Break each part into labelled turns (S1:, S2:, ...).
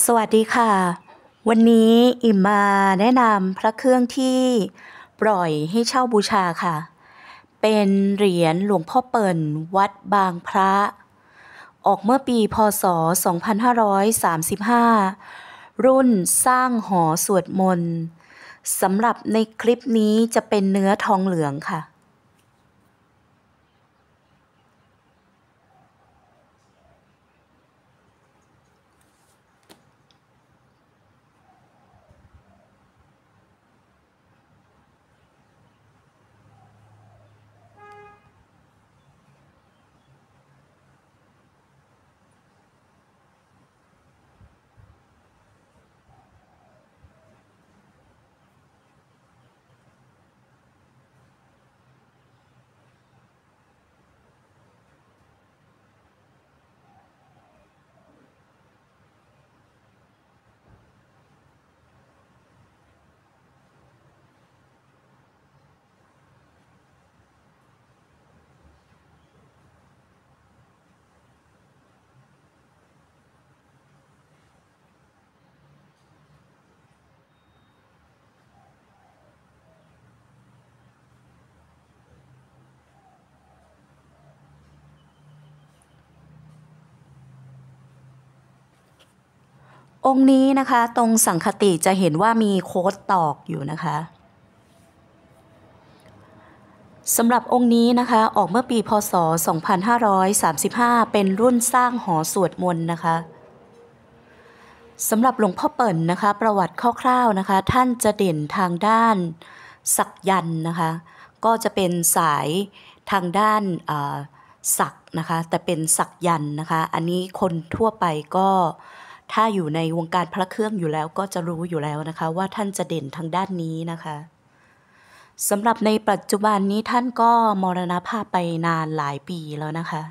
S1: สวัสดีค่ะ วันนี้อิมมาแนะนำพระเครื่องที่ปล่อยให้เช่าบูชาค่ะ เป็นเหรียญหลวงพ่อเปิ่นวัดบางพระ ออกเมื่อปีพศ 2535 รุ่นสร้างหอสวดมนต์สำหรับในคลิปนี้จะเป็นเนื้อทองเหลืองค่ะ องค์นี้นะคะตรงสังคติจะเห็นว่ามีโค้ดตอกอยู่นะคะสำหรับองค์นี้นะคะออกเมื่อปีพศ 2535 เป็นรุ่นสร้างหอสวดมนต์นะคะสำหรับหลวงพ่อเปิ่นนะคะ ประวัติคร่าวๆนะคะ ท่านจะเด่นทางด้านสักยันนะคะ ก็จะเป็นสายทางด้านสักนะคะ แต่เป็นสักยันนะคะ อันนี้คนทั่วไปก็ ถ้าอยู่ในวงการพระเครื่องอยู่แล้วก็จะรู้อยู่แล้วนะคะ ว่าท่านจะเด่นทางด้านนี้นะคะสำหรับในปัจจุบันนี้ท่านก็มรณภาพไปนานหลายปีแล้วนะคะ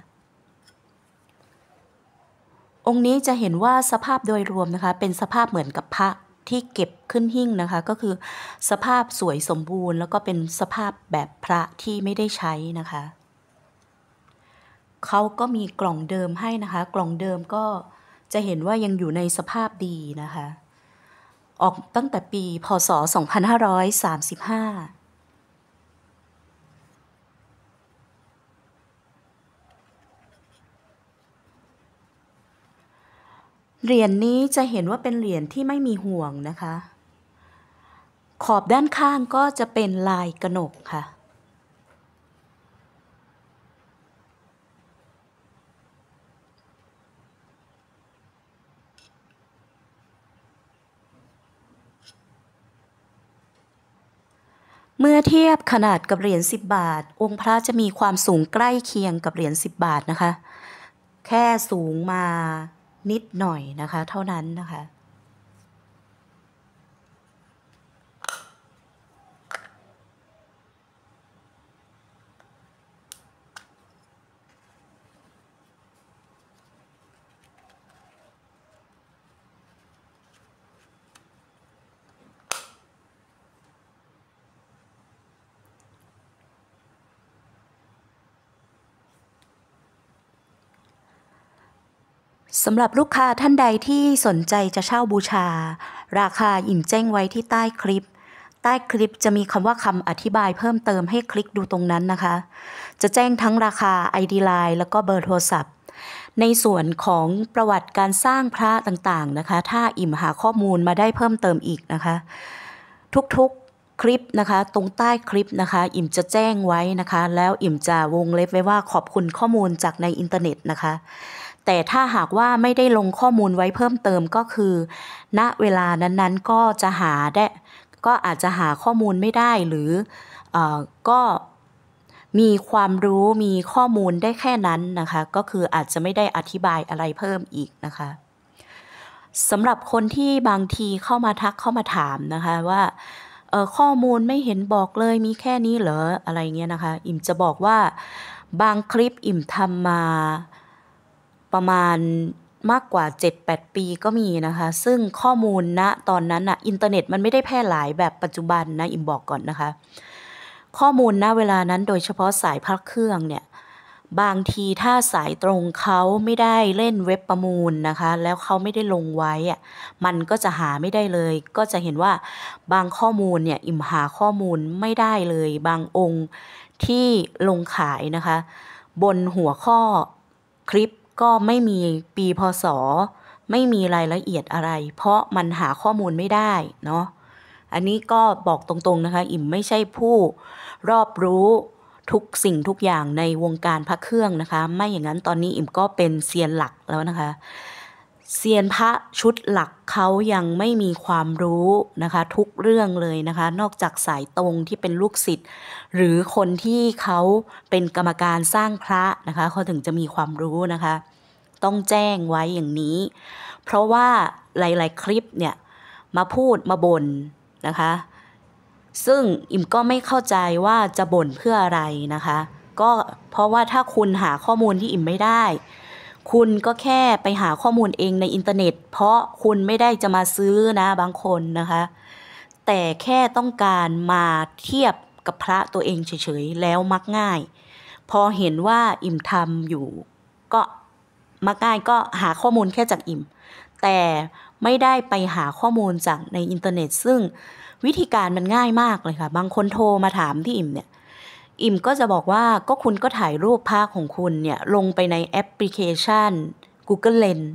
S1: องค์นี้จะเห็นว่าสภาพโดยรวมนะคะ เป็นสภาพเหมือนกับพระที่เก็บขึ้นหิ้งนะคะ ก็คือสภาพสวยสมบูรณ์ แล้วก็เป็นสภาพแบบพระที่ไม่ได้ใช้นะคะเขาก็มีกล่องเดิมให้นะคะ กล่องเดิมก็ จะเห็นว่ายังอยู่ในสภาพดีนะคะ ออกตั้งแต่ปี พศ 2535เหรียญนนี้จะเห็นว่าเป็นเหรียญที่ไม่มีห่วงนะคะ ขอบด้านข้างก็จะเป็นลายกระหนกค่ะ เมื่อเทียบขนาดกับเหรียญ10 บาท องค์พระจะมีความสูงใกล้เคียงกับเหรียญ10 บาทนะคะ แค่สูงมานิดหน่อยนะคะ เท่านั้นนะคะ สำหรับลูกค้าท่านใดที่สนใจจะเช่าบูชา ราคาอิ่มแจ้งไว้ที่ใต้คลิป ใต้คลิปจะมีคำว่าคำอธิบายเพิ่มเติมให้คลิกดูตรงนั้นนะคะ จะแจ้งทั้งราคา ID Line แล้วก็เบอร์โทรศัพท์ ในส่วนของประวัติการสร้างพระต่างๆนะคะ ถ้าอิ่มหาข้อมูลมาได้เพิ่มเติมอีกนะคะ ทุกๆคลิปนะคะ ตรงใต้คลิปนะคะ อิ่มจะแจ้งไว้นะคะ แล้วอิ่มจะวงเล็บไว้ว่าขอบคุณข้อมูลจากในอินเทอร์เน็ตนะคะ แต่ถ้าหากว่าไม่ได้ลงข้อมูลไว้เพิ่มเติมก็คือ ณเวลานั้นๆก็จะหาได้ก็อาจจะหาข้อมูลไม่ได้หรืออก็มีความรู้มีข้อมูลได้แค่นั้นนะคะ ก็คืออาจจะไม่ได้อธิบายอะไรเพิ่มอีกนะคะสำหรับคนที่บางทีเข้ามาทักเข้ามาถามนะคะว่าข้อมูลไม่เห็นบอกเลยมีแค่นี้เหรออะไรเงี้ยนะคะ อิ่มจะบอกว่าบางคลิปอิ่มทำมา ประมาณมากกว่า 7-8 ปีก็มีนะคะ ซึ่งข้อมูลณนะตอนนั้นอะอินเทอร์เน็ตมันไม่ได้แพร่หลายแบบปัจจุบันนะ อิ่มบอกก่อนนะคะ ข้อมูลณเวลานั้นโดยเฉพาะสายพระเครื่องเนี่ย บางทีถ้าสายตรงเขาไม่ได้เล่นเว็บประมูลนะคะ แล้วเขาไม่ได้ลงไว้อะมันก็จะหาไม่ได้เลย ก็จะเห็นว่าบางข้อมูลเนี่ยอิ่มหาข้อมูลไม่ได้เลย บางองค์ที่ลงขายนะคะ บนหัวข้อคลิป ก็ไม่มีปีพศ ไม่มีรายละเอียดอะไร เพราะมันหาข้อมูลไม่ได้เนาะอันนี้ก็บอกตรงๆนะคะ อิ่มไม่ใช่ผู้รอบรู้ทุกสิ่งทุกอย่างในวงการพระเครื่องนะคะ ไม่อย่างนั้นตอนนี้อิ่มก็เป็นเซียนหลักแล้วนะคะเซียนพระชุดหลักเขายังไม่มีความรู้นะคะ ทุกเรื่องเลยนะคะ นอกจากสายตรงที่เป็นลูกศิษย์หรือคนที่เขาเป็นกรรมการสร้างพระนะคะเขาถึงจะมีความรู้นะคะ ต้องแจ้งไว้อย่างนี้ เพราะว่าหลาย ๆ คลิปเนี่ยมาพูดมาบ่นนะคะ ซึ่งอิมก็ไม่เข้าใจว่าจะบ่นเพื่ออะไรนะคะ ก็เพราะว่าถ้าคุณหาข้อมูลที่อิมไม่ได้ คุณก็แค่ไปหาข้อมูลเองในอินเทอร์เน็ต เพราะคุณไม่ได้จะมาซื้อนะบางคนนะคะ แต่แค่ต้องการมาเทียบกับพระตัวเองเฉย ๆ แล้วมักง่าย พอเห็นว่าอิ่มทำอยู่ก็ มักง่ายก็หาข้อมูลแค่จากอิ่ม แต่ไม่ได้ไปหาข้อมูลจากในอินเทอร์เน็ต ซึ่งวิธีการมันง่ายมากเลยค่ะ บางคนโทรมาถามที่อิ่มเนี่ย อิ่มก็จะบอกว่าก็คุณก็ถ่ายรูปภาพของคุณเนี่ย ลงไปในแอปพลิเคชัน Google Lens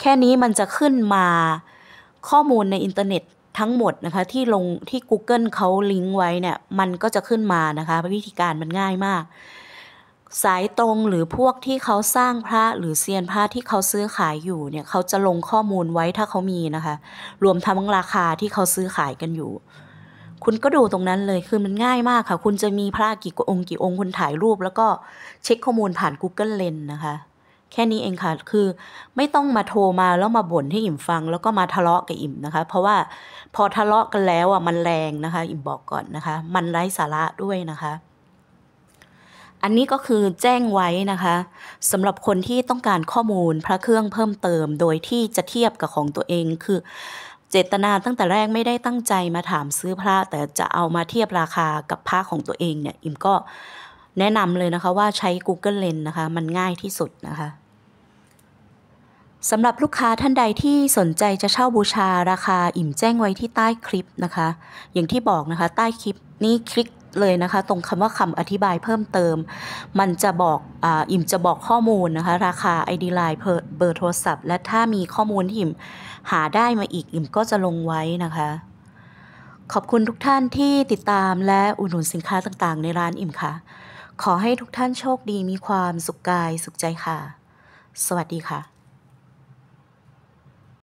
S1: แค่นี้มันจะขึ้นมาข้อมูลในอินเทอร์เน็ตทั้งหมดนะคะ ที่ลงที่ Google เขาลิงก์ไว้เนี่ย มันก็จะขึ้นมานะคะวิธีการมันง่ายมาก สายตรงหรือพวกที่เขาสร้างพระหรือเซียนพระที่เขาซื้อขายอยู่เนี่ยเขาจะลงข้อมูลไว้ถ้าเขามีนะคะ รวมทั้งราคาที่เขาซื้อขายกันอยู่ คุณก็ดูตรงนั้นเลยคือมันง่ายมากค่ะ คุณจะมีพระกี่องค์กี่องค์คุณถ่ายรูป แล้วก็เช็คข้อมูลผ่าน Google Lens นะคะ แค่นี้เองค่ะคือไม่ต้องมาโทรมาแล้วมาบ่นให้อิ่มฟัง แล้วก็มาทะเลาะกับอิ่มนะคะ เพราะว่าพอทะเลาะกันแล้วอะมันแรงนะคะ อิ่มบอกก่อนนะคะ มันไร้สาระด้วยนะคะ อันนี้ก็คือแจ้งไว้นะคะสำหรับคนที่ต้องการข้อมูลพระเครื่องเพิ่มเติม โดยที่จะเทียบกับของตัวเองคือ เจตนาตั้งแต่แรกไม่ได้ตั้งใจมาถามซื้อพระ แต่จะเอามาเทียบราคากับพระของตัวเองเนี่ยอิ่มก็แนะนำเลยนะคะว่าใช้ Google Lens นะคะ มันง่ายที่สุดนะคะสำหรับลูกค้าท่านใดที่สนใจจะเช่าบูชาราคาอิ่มแจ้งไว้ที่ใต้คลิปนะคะ อย่างที่บอกนะคะ ใต้คลิปนี้คลิก เลยนะคะตรงคำว่าคำอธิบายเพิ่มเติม มันจะบอกออิ่มจะบอกข้อมูลนะคะ ราคา ID Line เบอร์โทรศัพท์ และถ้ามีข้อมูลที่อิ่มหาได้มาอีกอิ่มก็จะลงไว้นะคะ ขอบคุณทุกท่านที่ติดตามและอุดหนุนสินค้าต่างๆ ในร้านอิ่มค่ะ ขอให้ทุกท่านโชคดีมีความสุขกายสุขใจค่ะ สวัสดีค่ะ